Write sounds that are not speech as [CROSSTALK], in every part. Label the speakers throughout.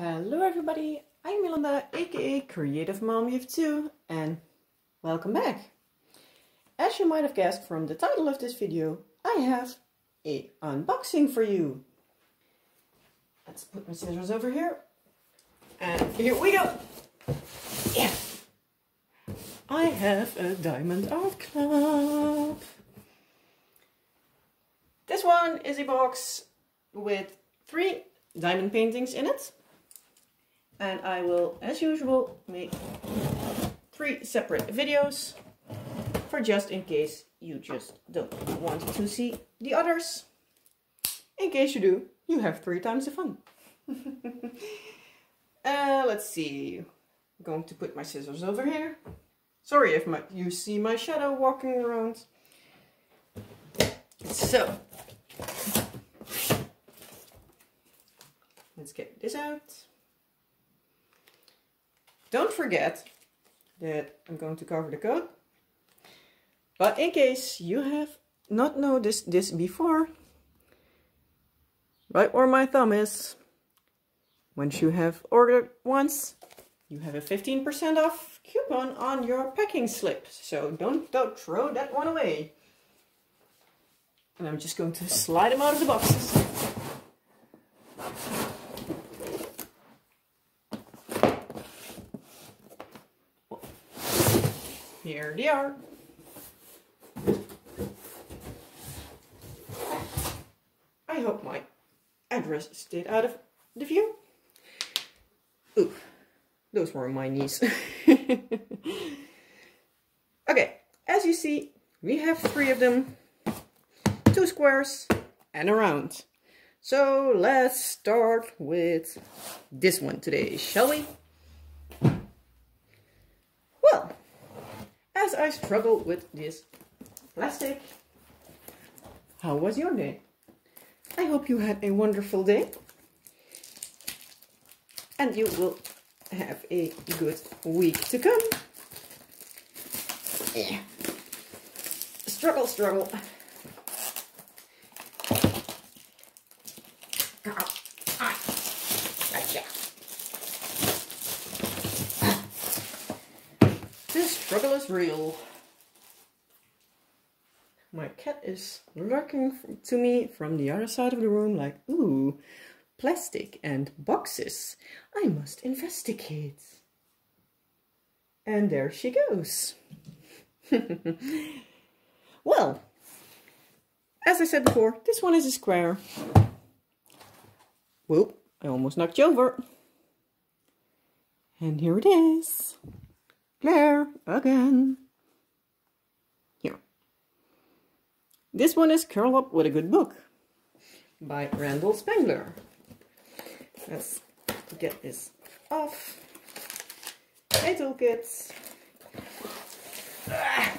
Speaker 1: Hello everybody, I'm Jolanda, aka Creative Mommy of Two, and welcome back. As you might have guessed from the title of this video, I have a unboxing for you. Let's put my scissors over here, and here we go. Yeah, I have a Diamond Art Club. This one is a box with three diamond paintings in it. And I will, as usual, make three separate videos for just in case you just don't want to see the others. In case you do, you have three times the fun. [LAUGHS] uh, let's see. I'm going to put my scissors over here. Sorry if my, you see my shadow walking around. So, let's get this out. Don't forget that I'm going to cover the code. But in case you have not noticed this before, right where my thumb is, once you have ordered once, you have a 15% off coupon on your packing slip. So don't, don't throw that one away. And I'm just going to slide them out of the boxes. Here they are. I hope my address stayed out of the view. Ooh, those were my knees. [LAUGHS] okay, as you see, we have three of them. Two squares and a round. So let's start with this one today, shall we? Well, as I struggle with this plastic, how was your day? I hope you had a wonderful day. And you will have a good week to come. Yeah. Struggle, struggle. Struggle is real. My cat is lurking to me from the other side of the room like, ooh, plastic and boxes. I must investigate. And there she goes. [LAUGHS] well, as I said before, this one is a square. Whoop, I almost knocked you over. And here it is. Claire, again. Here. This one is Curl Up with a Good Book by Randall Spangler. Let's get this off. A toolkit. Ah.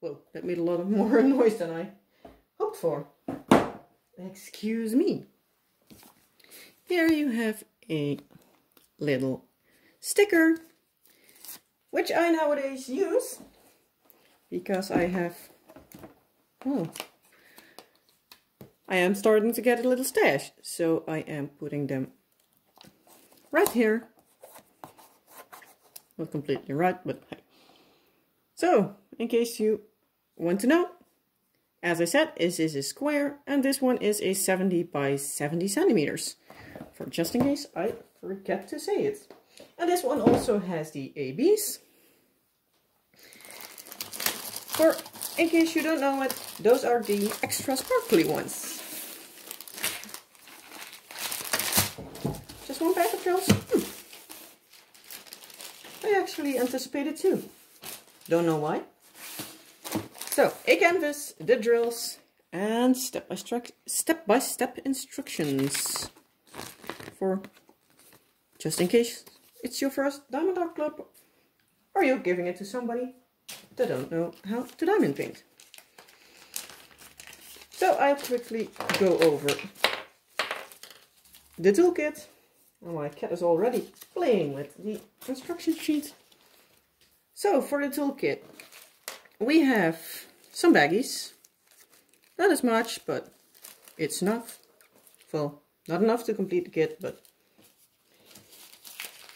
Speaker 1: Whoa, that made a lot of [LAUGHS] more noise than I hoped for. Excuse me. Here you have a little sticker, which I nowadays use because I have, oh, I am starting to get a little stash. So I am putting them right here. Not completely right, but hey. So, in case you want to know, as I said, this is a square and this one is a 70 by 70 centimeters. For just in case I forget to say it. And this one also has the ABs. For, in case you don't know it, those are the extra sparkly ones. Just one pack of drills? Hmm. I actually anticipated two. Don't know why. So, a canvas, the drills, and step-by-step step by step instructions for just in case it's your first Diamond Art Club or you're giving it to somebody that don't know how to diamond paint. So I'll quickly go over the toolkit. Oh, my cat is already playing with the instruction sheet. So for the toolkit, we have some baggies. Not as much, but it's enough. Well, Not enough to complete the kit, but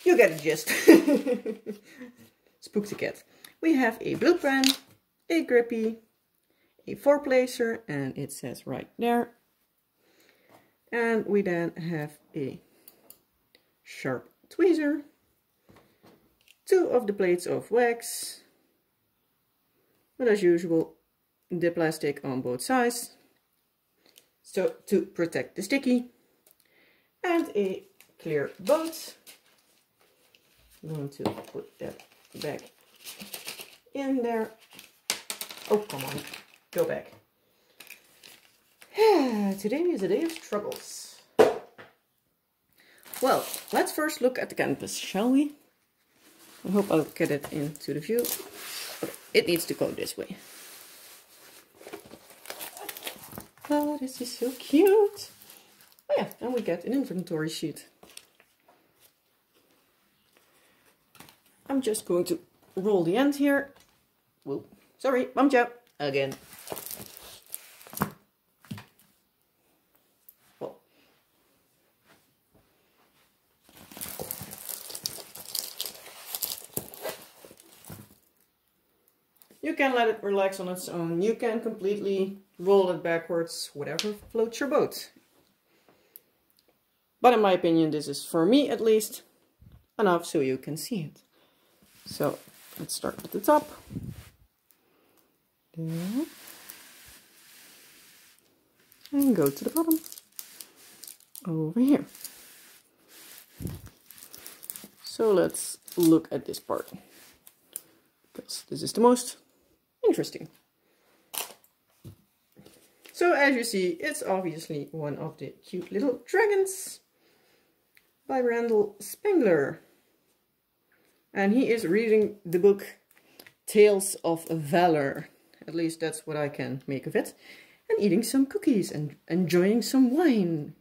Speaker 1: you get the gist. [LAUGHS] Spook the cat. We have a blue pen, a grippy, a four placer, and it says right there. And we then have a sharp tweezer, two of the plates of wax, but as usual, the plastic on both sides, so to protect the sticky, and a clear boat. I'm going to put that back in there. Oh, come on, go back. [SIGHS] Today is a day of struggles. Well, let's first look at the canvas, shall we? I hope I'll get it into the view. It needs to go this way. Oh, this is so cute. Oh yeah, and we get an inventory sheet. I'm just going to roll the end here. Whoa, sorry, bumped out again. You can let it relax on its own. You can completely roll it backwards, whatever floats your boat. But in my opinion, this is, for me at least, enough so you can see it. So, let's start at the top. There. And go to the bottom. Over here. So let's look at this part. Because this is the most interesting. So as you see, it's obviously one of the cute little dragons by Randall Spangler. And he is reading the book Tales of Valor. At least that's what I can make of it. And eating some cookies and enjoying some wine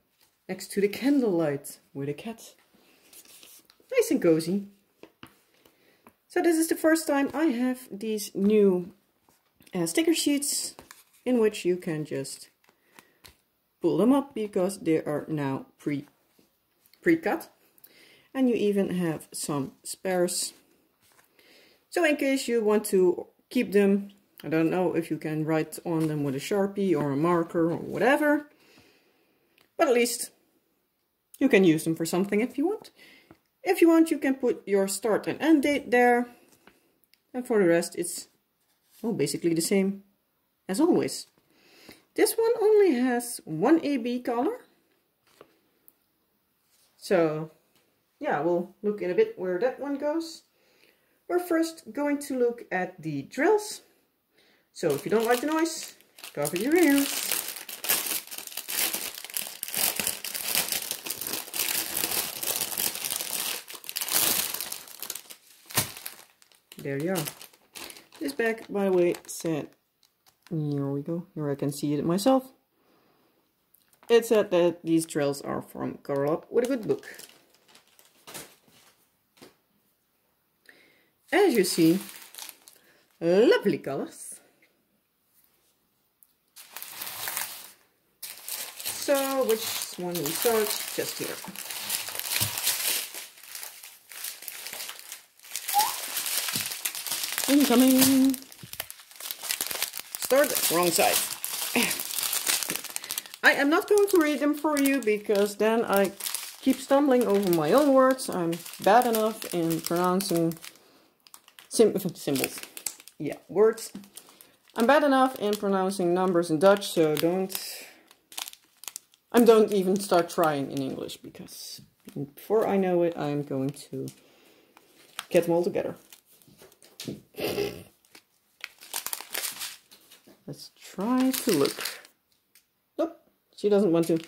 Speaker 1: next to the candlelight with a cat. Nice and cozy. So this is the first time I have these new uh, sticker sheets in which you can just pull them up because they are now pre pre-cut and you even have some spares so in case you want to keep them I don't know if you can write on them with a sharpie or a marker or whatever but at least you can use them for something if you want if you want you can put your start and end date there and for the rest it's well, basically the same as always. This one only has one AB color. So, yeah, we'll look in a bit where that one goes. We're first going to look at the drills. So if you don't like the noise, cover your ears. There you are. This back, by the way, said, here we go, here I can see it myself. It said that these drills are from Curl Up with a Good Book. As you see, lovely colors. So, which one we start? Just here. Incoming. Start wrong side. [LAUGHS] I am not going to read them for you because then I keep stumbling over my own words. I'm bad enough in pronouncing sim symbols. Yeah, words. I'm bad enough in pronouncing numbers in Dutch, so don't... I don't even start trying in English because before I know it, I'm going to get them all together. Let's try to look. Nope, she doesn't want to.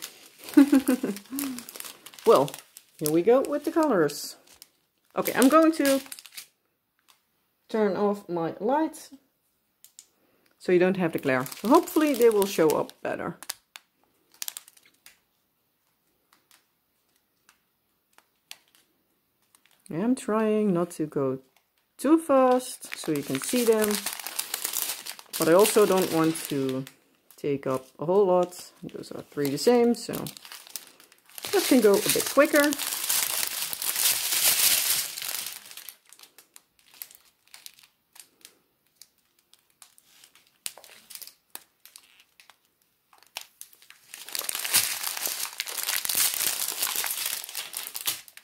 Speaker 1: [LAUGHS] well, here we go with the colors. Okay, I'm going to turn off my lights so you don't have the glare. So hopefully they will show up better. I'm trying not to go too fast so you can see them. But I also don't want to take up a whole lot. Those are three the same, so That can go a bit quicker.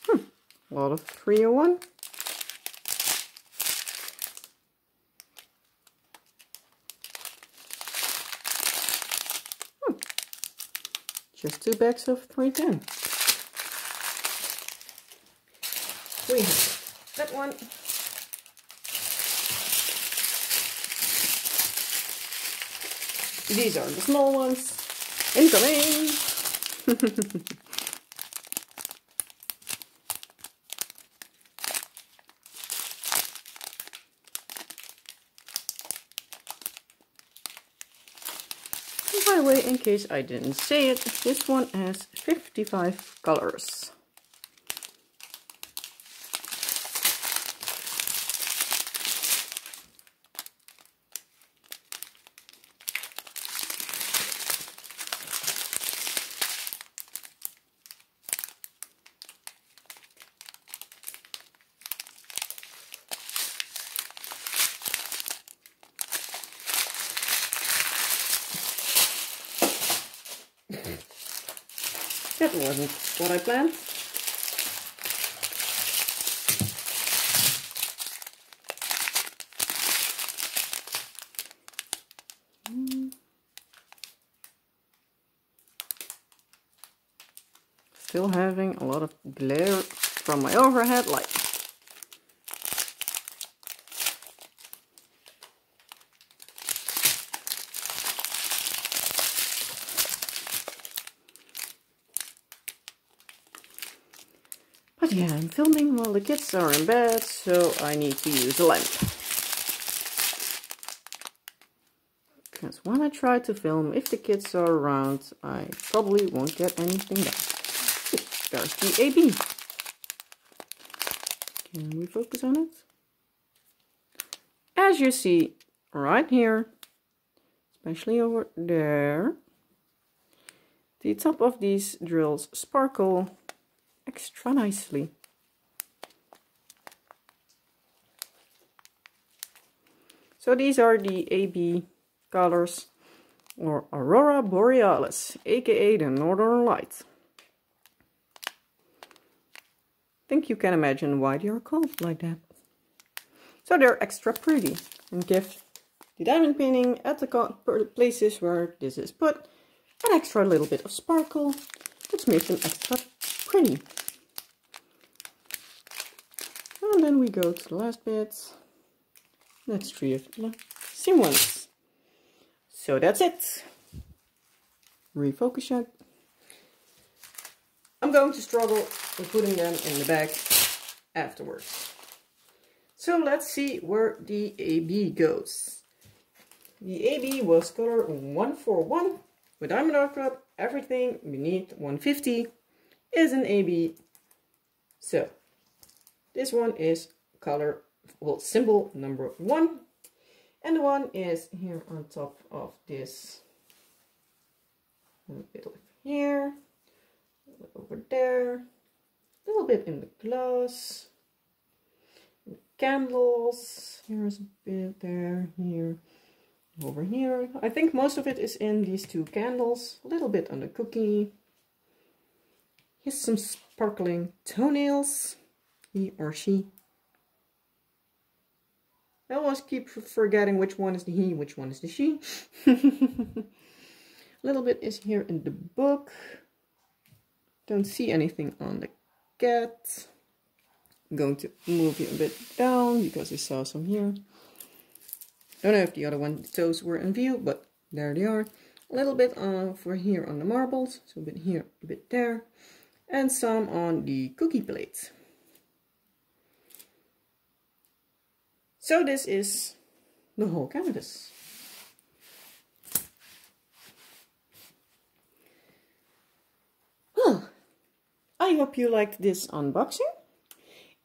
Speaker 1: Hmm, of 301. Hmm. Just two bags of 310. We have that one. These are the small ones. Incoming! [LAUGHS] way, in case I didn't say it, this one has 55 colors. That wasn't what I planned. Still having a lot of glare from my overhead light. But yeah, I'm filming while the kids are in bed, so I need to use a lamp. Because when I try to film, if the kids are around, I probably won't get anything done. There's the AB. Can we focus on it? As you see right here, especially over there, the top of these drills sparkle extra nicely. So these are the AB colors or Aurora Borealis, aka the Northern Light. think you can imagine why they are called like that. So they're extra pretty and give the diamond painting at the places where this is put an extra little bit of sparkle, which makes them extra pretty. And then we go to the last bit. That's three of the same ones. So that's it. Refocus shot. I'm going to struggle with putting them in the bag afterwards. So let's see where the AB goes. The AB was color 141 with Diamond Art Club. Everything beneath 150 is an AB. So this one is color, well, symbol number one. And the one is here on top of this. A bit of here, over there, a little bit in the glass, candles, here's a bit there, here, over here. I think most of it is in these two candles, a little bit on the cookie. Here's some sparkling toenails he or she. I always keep forgetting which one is the he, which one is the she. a [LAUGHS] little bit is here in the book. Don't see anything on the cat. I'm going to move you a bit down because I saw some here. Don't know if the other one toes were in view, but there they are. A little bit uh, over here on the marbles, so a bit here, a bit there. And some on the cookie plate. So this is the whole canvas. Well, I hope you liked this unboxing.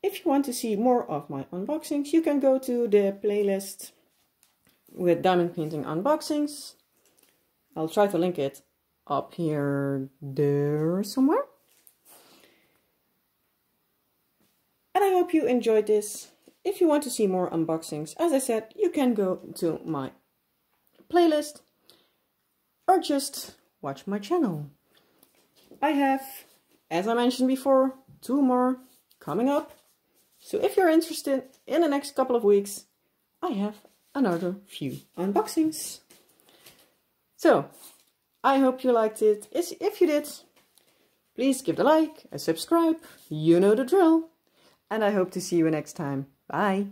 Speaker 1: If you want to see more of my unboxings, you can go to the playlist with diamond painting unboxings. I'll try to link it up here, there somewhere. And I hope you enjoyed this if you want to see more unboxings, as I said, you can go to my playlist or just watch my channel. I have, as I mentioned before, two more coming up. So if you're interested, in the next couple of weeks, I have another few unboxings. So, I hope you liked it. If you did, please give the like, and subscribe, you know the drill. And I hope to see you next time. Bye.